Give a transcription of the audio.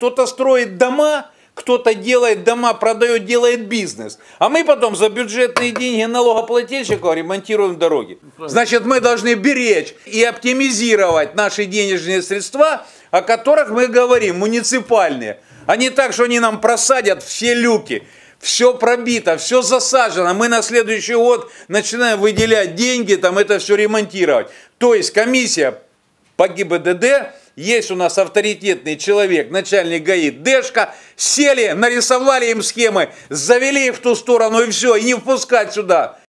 Кто-то строит дома, кто-то делает дома, продает, делает бизнес. А мы потом за бюджетные деньги налогоплательщиков ремонтируем дороги. Значит, мы должны беречь и оптимизировать наши денежные средства, о которых мы говорим, муниципальные. А не так, что они нам просадят все люки. Все пробито, все засажено. Мы на следующий год начинаем выделять деньги, там это все ремонтировать. То есть комиссия по ГИБДД есть у нас авторитетный человек, начальник ГАИ Дэшка, сели, нарисовали им схемы, завели их в ту сторону и все, и не впускать сюда.